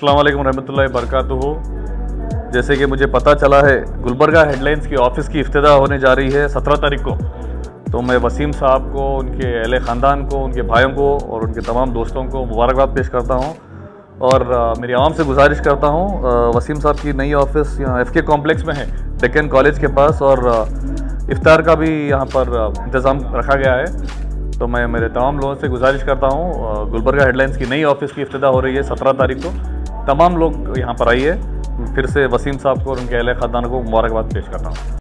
अल्लाम रहमतुल्लाहि बरकातुहू जैसे कि मुझे पता चला है गुलबर्गा हेडलाइंस की ऑफ़िस की इफ्तः होने जा रही है सत्रह तारीख को। तो मैं वसीम साहब को उनके अहल ख़ानदान को उनके भाइयों को और उनके तमाम दोस्तों को मुबारकबाद पेश करता हूँ। और आ, मेरी आवाम से गुजारिश करता हूँ वसीम साहब की नई ऑफ़िस यहाँ एफ़ के कॉम्प्लेक्स में है डेकन कॉलेज के पास और इफ्तार का भी यहाँ पर इंतज़ाम रखा गया है। तो मैं मेरे तमाम लोगों से गुजारिश करता हूँ गुलबर्गा हेडलाइंस की नई ऑफ़िस की इफ्तः हो रही है सत्रह तारीख को। तमाम लोग यहाँ पर आइए। फिर से वसीम साहब को और उनके अहल ख़ानदान को मुबारकबाद पेश करता हूँ।